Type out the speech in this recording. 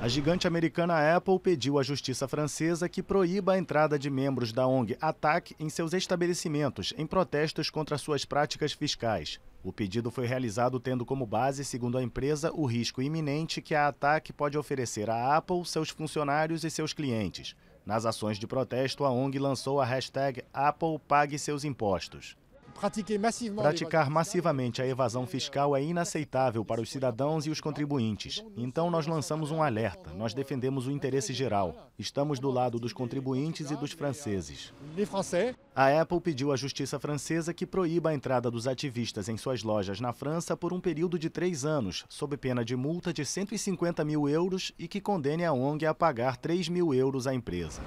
A gigante americana Apple pediu à justiça francesa que proíba a entrada de membros da ONG ATTAC em seus estabelecimentos, em protestos contra suas práticas fiscais. O pedido foi realizado tendo como base, segundo a empresa, o risco iminente que a ATTAC pode oferecer à Apple, seus funcionários e seus clientes. Nas ações de protesto, a ONG lançou a hashtag Apple Pague Seus Impostos. Praticar massivamente a evasão fiscal é inaceitável para os cidadãos e os contribuintes. Então nós lançamos um alerta. Nós defendemos o interesse geral. Estamos do lado dos contribuintes e dos franceses. A Apple pediu à justiça francesa que proíba a entrada dos ativistas em suas lojas na França por um período de três anos, sob pena de multa de 150 mil euros e que condene a ONG a pagar 3 mil euros à empresa.